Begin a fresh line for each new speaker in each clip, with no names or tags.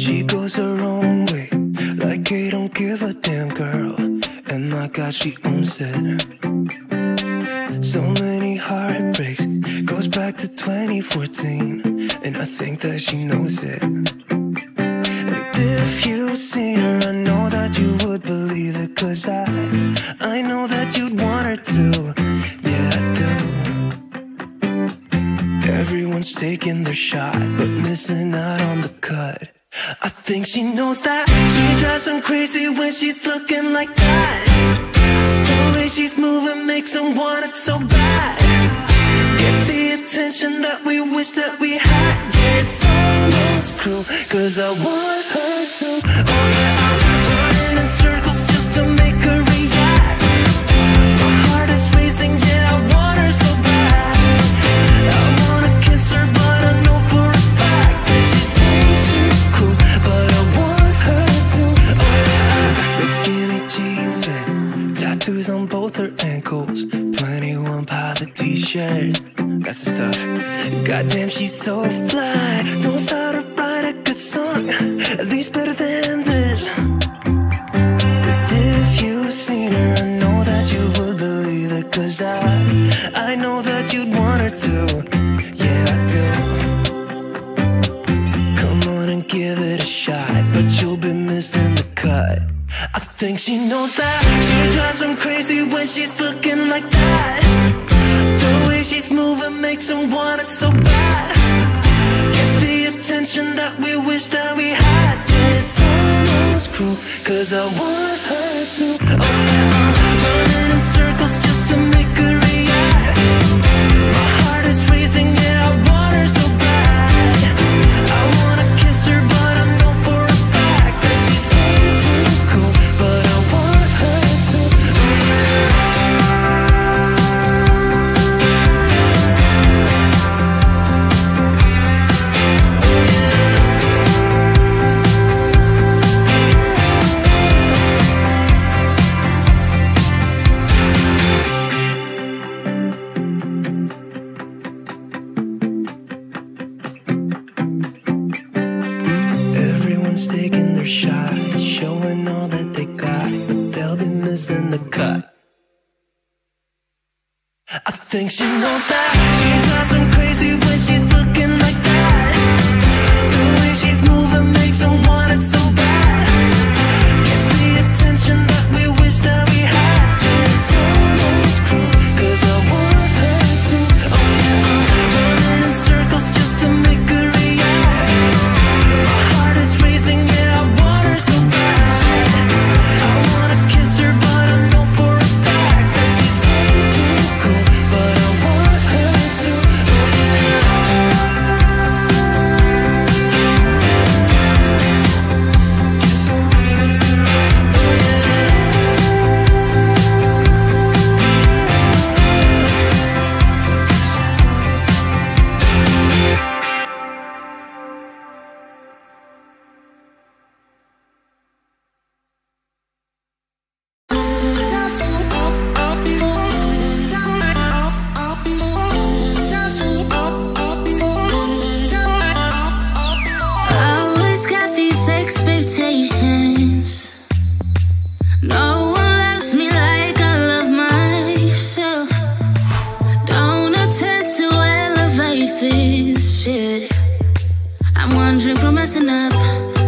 She goes her own way, like he don't give a damn girl. And my God, she owns it. So many heartbreaks, goes back to 2014, and I think that she knows it. And if you've seen her, I know that you would believe it, cause I, I know that you'd want her to. Yeah, I do. Everyone's taking their shot, but missing out on the cut. I think she knows that she drives them crazy when she's looking like that. The way she's moving makes them want it so bad. It's the attention that we wish that we had. Yeah, it's almost cruel, cause I want her to. Oh yeah, I'm running in circles That's the stuff. Goddamn, she's so fly. Knows how to write a good song. At least better than this. Cause if you've seen her, I know that you would believe it. Cause I, I know that you'd want her to. Yeah, I do. Come on and give it a shot, but you'll be missing the cut. I think she knows that she drives them crazy when she's looking like that. I'm
wandering from messing up.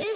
it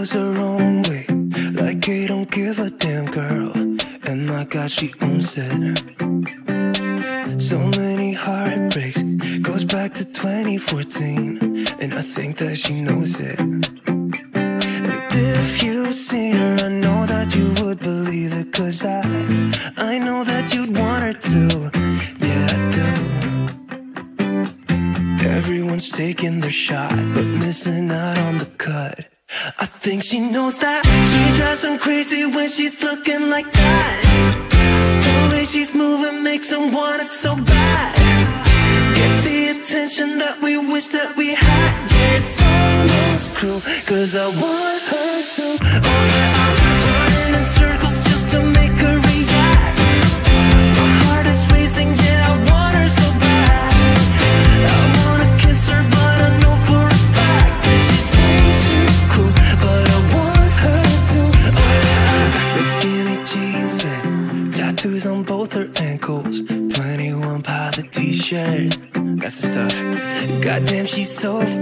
goes
her own way, like he don't give a damn, girl. And my God, she owns it. So many heartbreaks, goes back to 2014, and I think that she knows it. And if you've seen her, I know that you would believe it, cause I, I know that you'd want her to. Everyone's taking their shot, but missing out on the she knows that she drives him crazy when she's looking like that. The way she's moving makes him want it so bad. It's the attention that we wish that we had. Yeah, it's almost cruel, cause I want her to. Oh, yeah, I so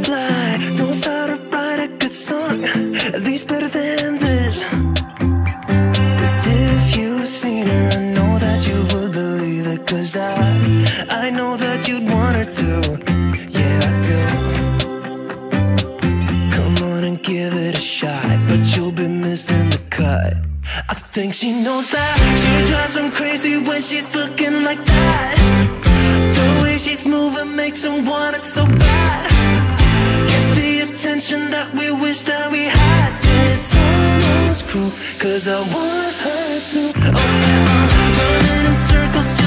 cruel Cause I want her to. Oh yeah, I'm running in circles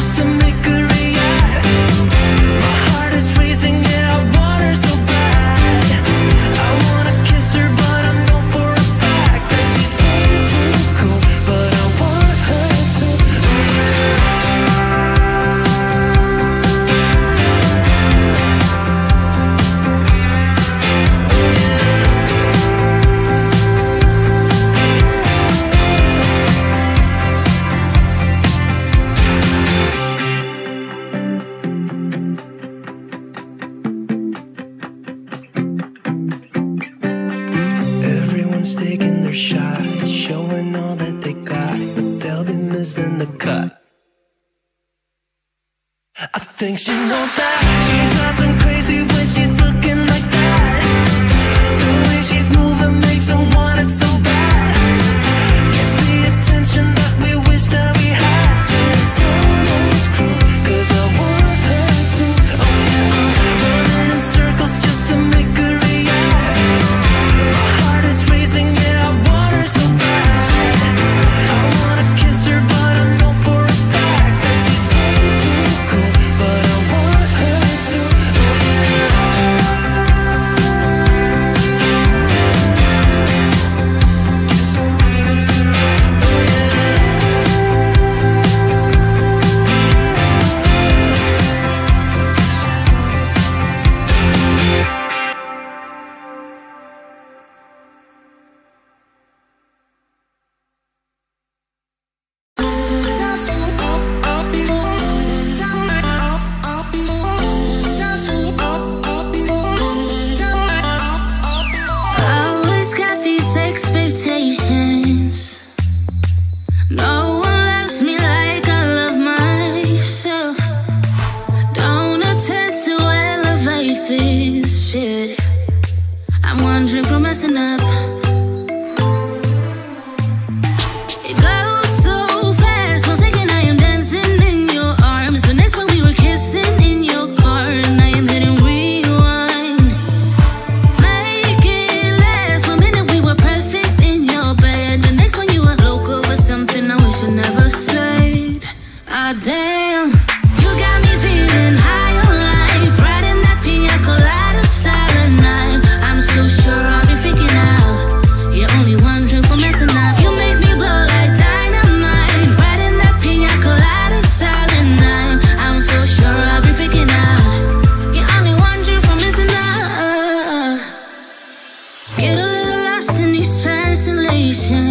patient.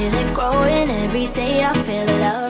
Feel it growing every day. I feel love.